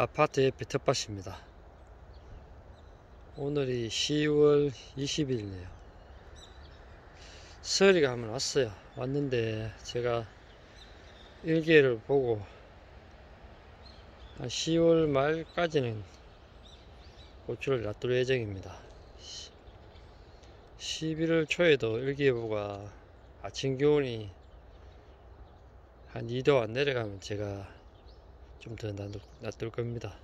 아파트 옆에 텃밭입니다. 오늘이 10월 20일이네요. 서리가 한번 왔어요. 왔는데 제가 일기를 보고 한 10월 말까지는 고추를 놔둘 예정입니다. 11월 초에도 일기예보가 아침 기온이 한 2도 안 내려가면 제가 좀 더 놔둘 겁니다.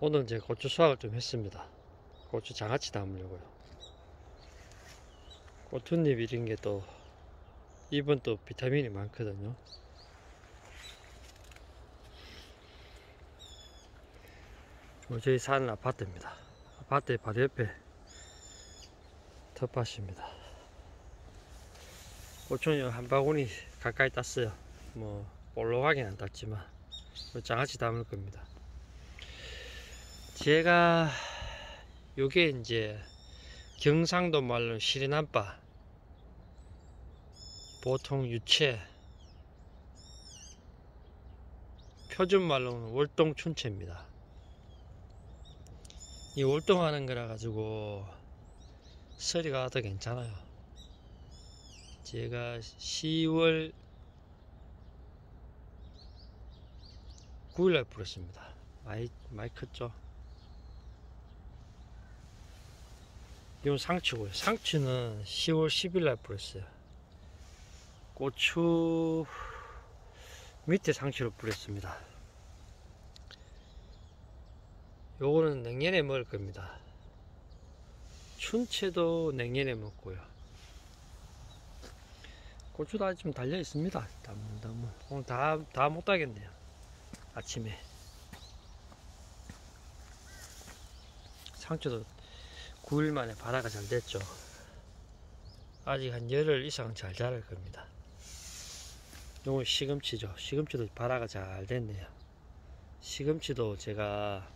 오늘 이제 고추 수확을 좀 했습니다. 고추 장아찌 담으려고요. 고추잎 이런 게또 잎은 또 비타민이 많거든요. 저희 사는 아파트입니다. 아파트 바로 옆에 텃밭입니다. 고추는 한 바구니 가까이 땄어요. 뭐 볼록하게는 안 땄지만 장아찌 담을 겁니다. 제가 요게 이제 경상도 말로 시리남바 보통 유채 표준 말로는 월동춘채입니다. 이 월동하는 거라 가지고 서리가 더 괜찮아요. 제가 10월 9일날 불었습니다. 많이, 많이 컸죠? 이건 상추고요. 상추는 10월 10일날 뿌렸어요. 고추 밑에 상추를 뿌렸습니다. 요거는 냉년에 먹을 겁니다. 춘채도 냉년에 먹고요. 고추도 아직 좀 달려 있습니다. 담은 담은 오늘 다 다 못 따겠네요. 아침에 상추도 9일 만에 발화가 잘 됐죠. 아직 한 열흘 이상 잘 자랄 겁니다. 요건 시금치죠. 시금치도 발화가 잘 됐네요. 시금치도 제가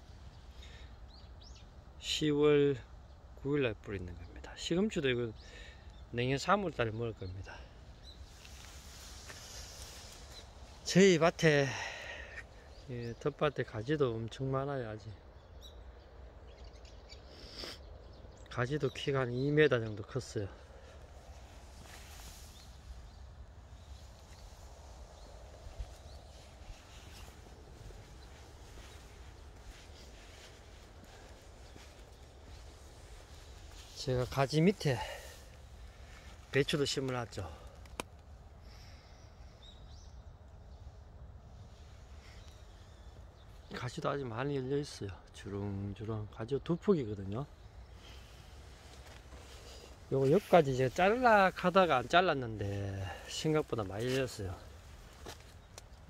10월 9일날 뿌리는 겁니다. 시금치도 이거 내년 3월달에 먹을 겁니다. 저희 밭에 예, 텃밭에 가지도 엄청 많아요 아직. 가지도 키가 한 2m 정도 컸어요. 제가 가지 밑에 배추도 심어놨죠 가지도 아직 많이 열려 있어요. 주렁주렁 가지가 두 폭이거든요. 요거 옆까지 제가 잘라 하다가 안 잘랐는데 생각보다 많이 열렸어요.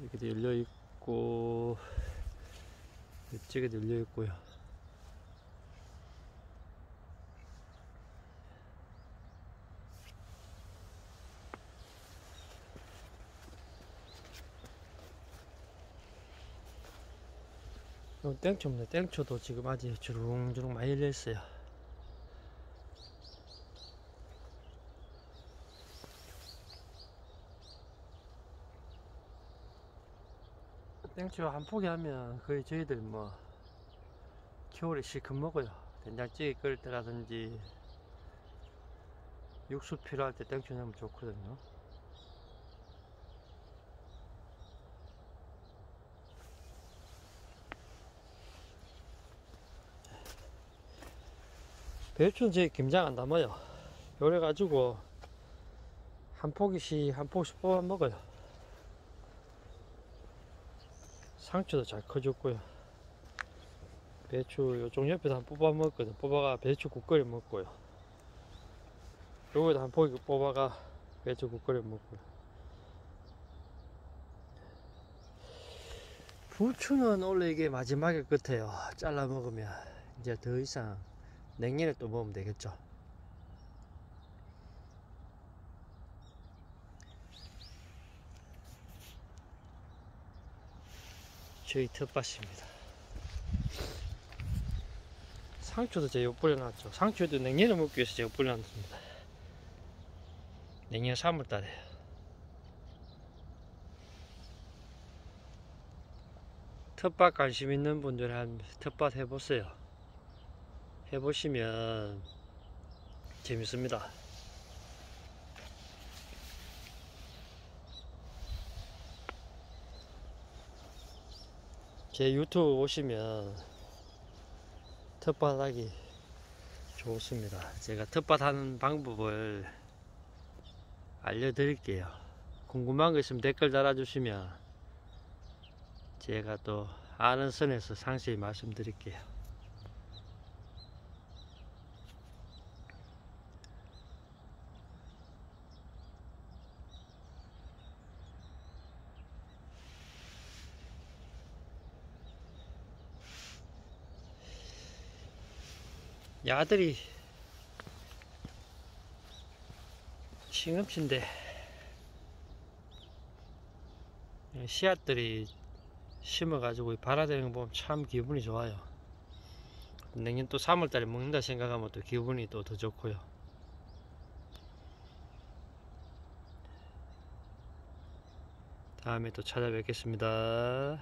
이렇게도 열려 있고 이쪽에도 열려 있고요 땡초입니다. 땡초도 지금 아직 주렁주렁 많이 열려 있어요. 땡초 한 포기 하면 거의 저희들 뭐 겨울에 실컷 먹어요. 된장찌개 끓일 때라든지 육수 필요할 때 땡초 넣으면 좋거든요. 배추는 제 김장 안 담아요. 요래 가지고 한 포기씩 한 포기씩 뽑아 먹어요. 상추도 잘 커졌고요. 배추 요쪽 옆에도 한 뽑아 먹거든. 뽑아가 배추 국거리 먹고요. 요거도 한 포기 뽑아가 배추 국거리 먹고요. 부추는 원래 이게 마지막에 끝에요. 잘라 먹으면 이제 더 이상 냉이를 또 먹으면 되겠죠. 저희 텃밭입니다. 상추도 제가 뿌려놨죠. 상추도 냉이를 먹기 위해서 제가 뿌려놨습니다. 냉이가 3월달에요. 텃밭 관심 있는 분들은 텃밭 해보세요. 해보시면 재밌습니다. 제 유튜브 보시면 텃밭 하기 좋습니다. 제가 텃밭 하는 방법을 알려드릴게요. 궁금한 거 있으면 댓글 달아주시면 제가 또 아는 선에서 상세히 말씀드릴게요. 야들이 싱겁신데 씨앗들이 심어가지고 발아대는 거 보면 참 기분이 좋아요. 내년 또 3월달에 먹는다 생각하면 또 기분이 또 더 좋고요. 다음에 또 찾아뵙겠습니다.